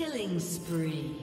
Killing spree.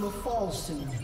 Will fall soon.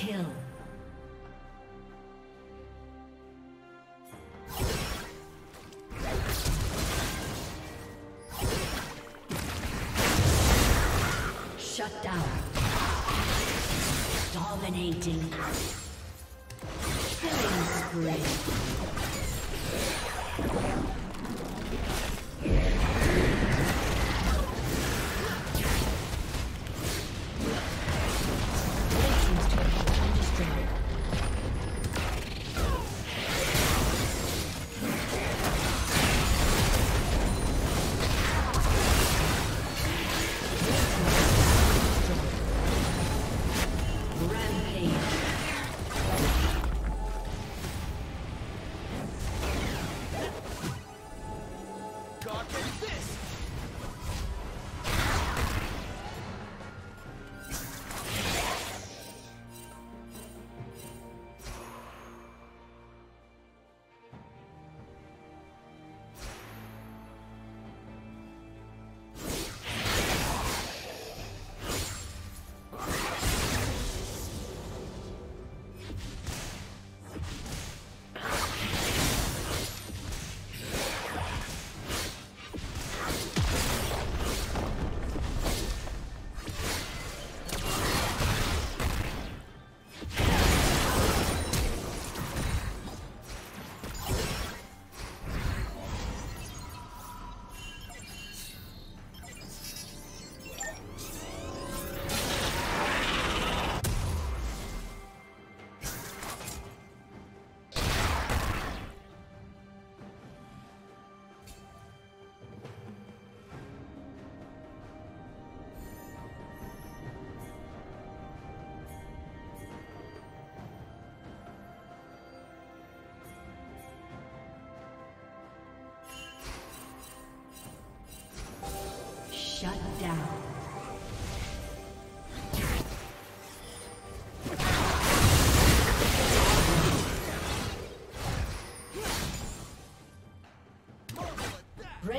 Kill. Shut down. Dominating. Killing spree.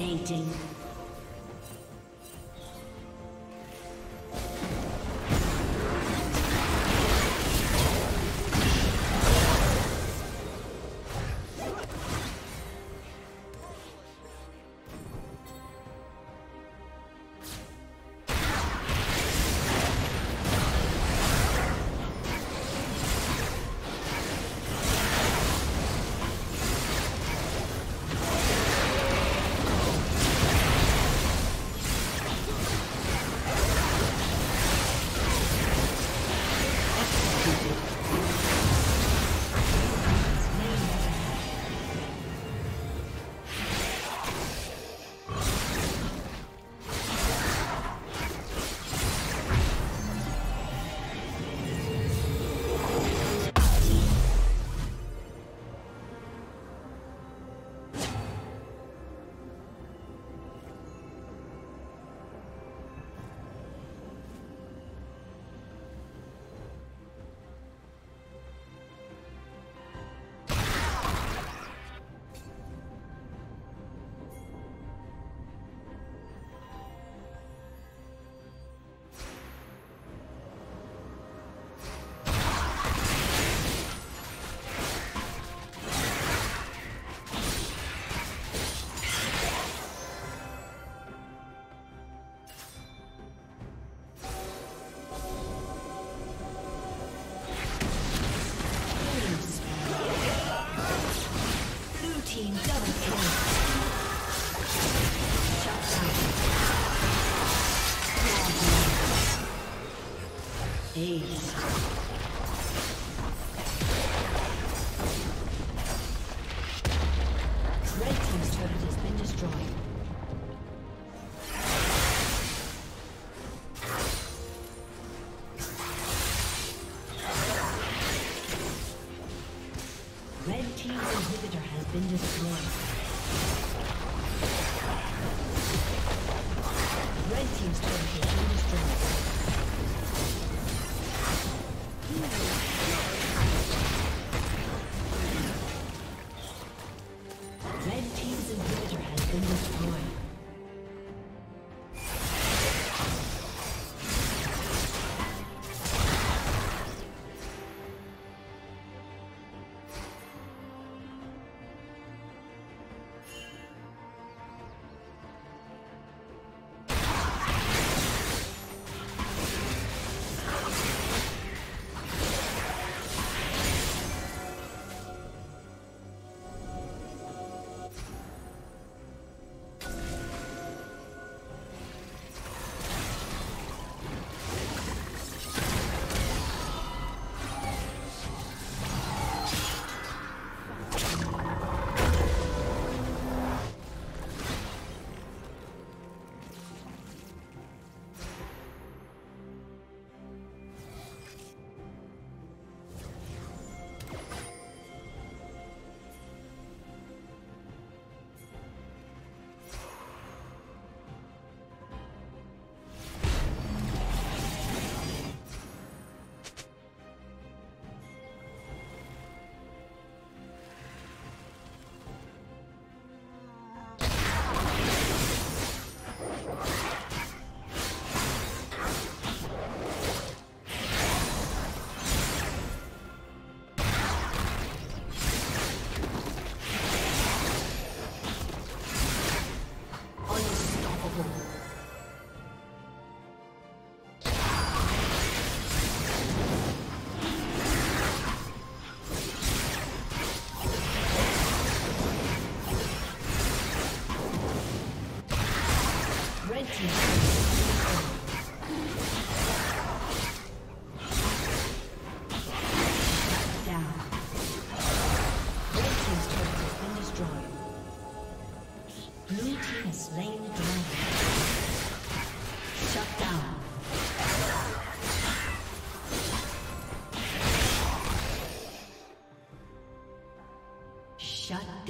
Dominating.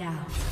Down.